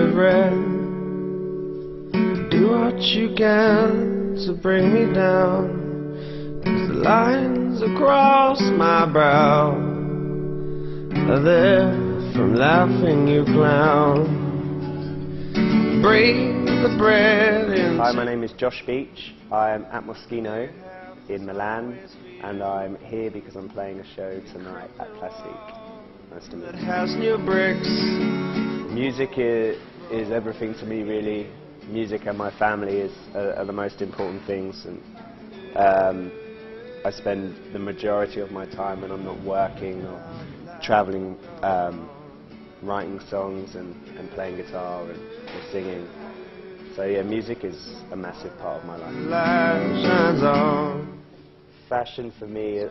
of red. Do what you can to bring me down. 'Cause the lines across my brow are there from laughing you clown. Break the bread into Hi, my name is Josh Beech. I'm at Moschino in Milan, and I'm here because I'm playing a show tonight at Plastique. Nice to meet you. has new bricks. Music is, is everything to me, really. Music and my family is, are, are the most important things, and um, I spend the majority of my time when I'm not working or traveling, um, writing songs and, and playing guitar and, or singing. So yeah, music is a massive part of my life. Light shines on. Fashion for me, uh,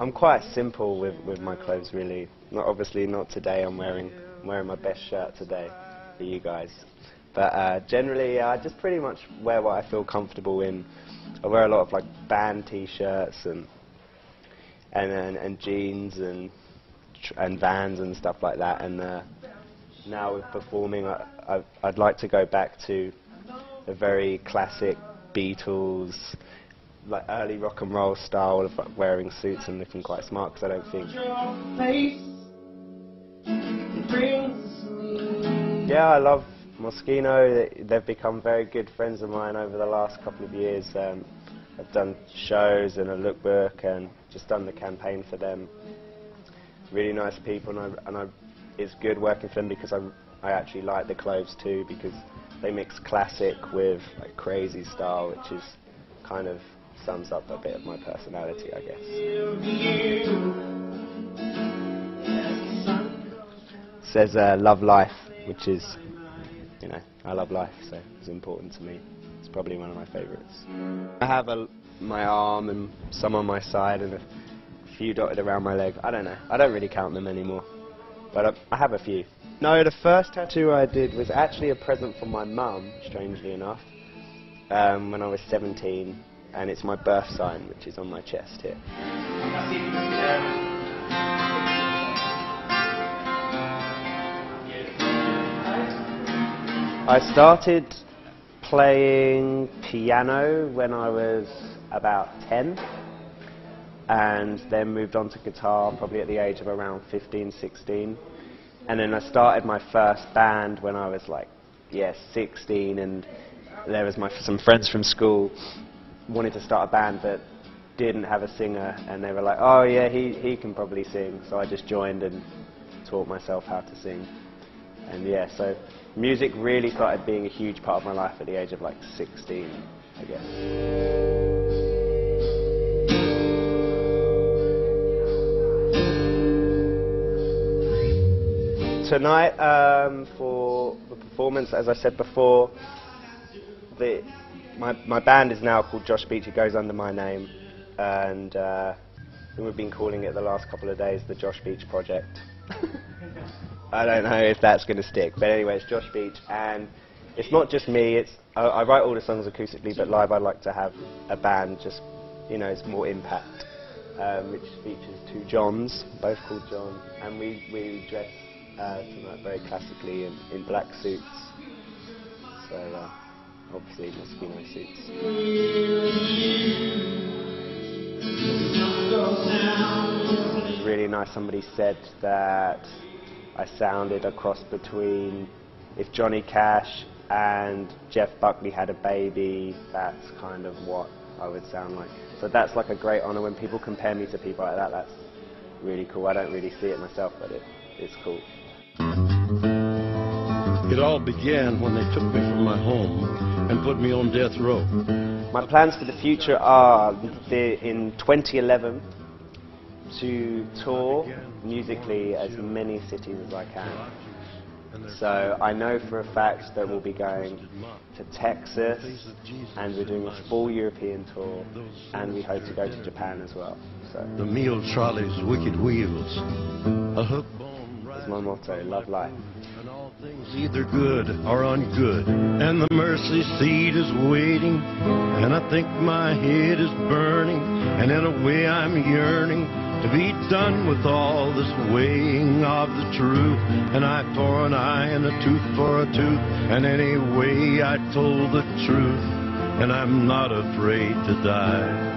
I'm quite simple with, with my clothes really. Not obviously not today. I'm wearing I'm wearing my best shirt today for you guys. But uh, generally, I just pretty much wear what I feel comfortable in. I wear a lot of like band T-shirts and and and, and jeans and and Vans and stuff like that. And uh, now with performing, I, I'd like to go back to the very classic Beatles, like early rock and roll style of like, wearing suits and looking quite smart. Because I don't think, Your face brings me. yeah, I love Moschino. They- They've become very good friends of mine over the last couple of years. Um, I've done shows and a lookbook and just done the campaign for them. Really nice people, and, I, and I, it's good working for them because I, I actually like the clothes too because they mix classic with like crazy style, which is kind of sums up a bit of my personality, I guess. says uh, love life, which is, you know, I love life, so it's important to me. It's probably one of my favourites. I have a, my arm and some on my side and a few dotted around my leg. I don't know. I don't really count them anymore, but I, I have a few. No, the first tattoo I did was actually a present from my mum, strangely enough, um, when I was 17, and it's my birth sign, which is on my chest here. I started playing piano when I was about 10 and then moved on to guitar probably at the age of around 15, 16. And then I started my first band when I was like, yeah, 16 and there was my, some friends from school wanted to start a band but didn't have a singer and they were like, oh yeah, he, he can probably sing. So I just joined and taught myself how to sing. And yeah, so music really started being a huge part of my life at the age of like 16, I guess. Tonight, um, for the performance, as I said before, the, my, my band is now called Josh Beech, it goes under my name, and uh, we've been calling it the last couple of days the Josh Beech Project. I don't know if that's going to stick, but anyway, it's Josh Beech, and it's not just me. It's I, I write all the songs acoustically, but live I'd like to have a band. Just you know, it's more impact, um, which features two Johns, both called John, and we we dress uh, tonight very classically in, in black suits. So uh, obviously Moschino suits. It was really nice. Somebody said that I sounded a cross between if Johnny Cash and Jeff Buckley had a baby, that's kind of what I would sound like. So that's like a great honour when people compare me to people like that. That's really cool. I don't really see it myself, but it, it's cool. It all began when they took me from my home and put me on death row. My plans for the future are the, in 2011 to tour musically as many cities as I can. So I know for a fact that we'll be going to Texas and we're doing a full European tour and we hope to go to Japan as well. So The meal trolley's wicked wheels. A hook my motto, love life. And all things either good or ungood. And the mercy seat is waiting. And I think my head is burning. And in a way I'm yearning to be done with all this weighing of the truth. An eye for an eye and a tooth for a tooth. And anyway, I told the truth, and I'm not afraid to die.